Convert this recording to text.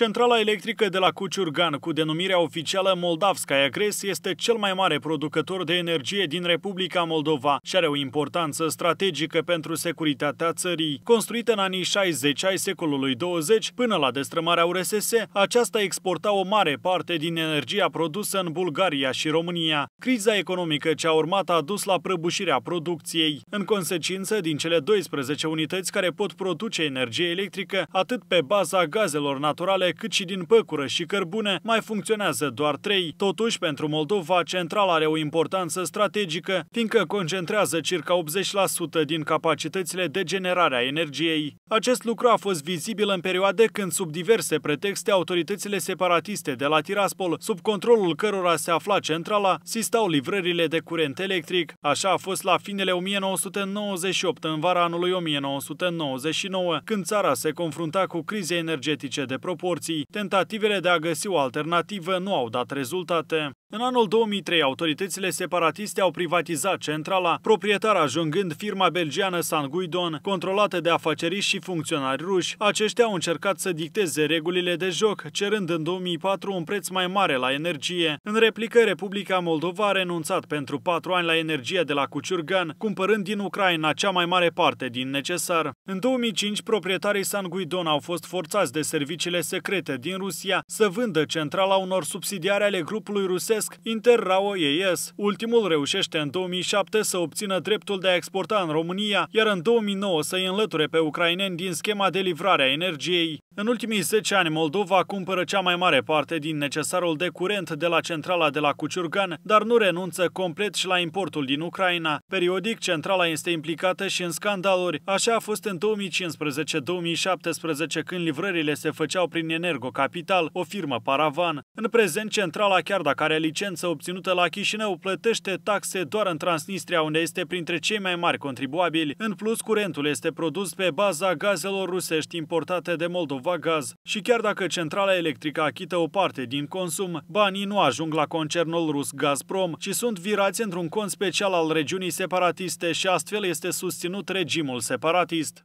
Centrala electrică de la Cuciurgan, cu denumirea oficială Moldavskaya Gres, este cel mai mare producător de energie din Republica Moldova și are o importanță strategică pentru securitatea țării. Construită în anii 60 ai secolului 20, până la destrămarea URSS, aceasta exporta o mare parte din energia produsă în Bulgaria și România. Criza economică ce a urmat a dus la prăbușirea producției. În consecință, din cele 12 unități care pot produce energie electrică, atât pe baza gazelor naturale cât și din păcură și cărbune, mai funcționează doar trei. Totuși, pentru Moldova, centrala are o importanță strategică, fiindcă concentrează circa 80% din capacitățile de generare a energiei. Acest lucru a fost vizibil în perioade când, sub diverse pretexte, autoritățile separatiste de la Tiraspol, sub controlul cărora se afla centrala, sistau livrările de curent electric. Așa a fost la finele 1998, în vara anului 1999, când țara se confrunta cu crize energetice de proporții morții, tentativele de a găsi o alternativă nu au dat rezultate. În anul 2003, autoritățile separatiste au privatizat centrala, proprietar ajungând firma belgiană Sanguidon, controlată de afaceriști și funcționari ruși. Aceștia au încercat să dicteze regulile de joc, cerând în 2004 un preț mai mare la energie. În replică, Republica Moldova a renunțat pentru patru ani la energia de la Cuciurgan, cumpărând din Ucraina cea mai mare parte din necesar. În 2005, proprietarii Sanguidon au fost forțați de serviciile secrete din Rusia să vândă centrala unor subsidiare ale grupului rusesc românesc Interrao ES. Ultimul reușește în 2007 să obțină dreptul de a exporta în România, iar în 2009 să îi înlăture pe ucraineni din schema de livrare a energiei. În ultimii 10 ani, Moldova cumpără cea mai mare parte din necesarul de curent de la centrala de la Cuciurgan, dar nu renunță complet și la importul din Ucraina. Periodic, centrala este implicată și în scandaluri. Așa a fost în 2015-2017, când livrările se făceau prin Energo Capital, o firmă paravan. În prezent, centrala, chiar dacă are licență obținută la Chișinău, plătește taxe doar în Transnistria, unde este printre cei mai mari contribuabili. În plus, curentul este produs pe baza gazelor rusești importate de Moldova Gaz și chiar dacă centrala electrică achită o parte din consum, banii nu ajung la concernul rus Gazprom, ci sunt virați într-un cont special al regiunii separatiste și astfel este susținut regimul separatist.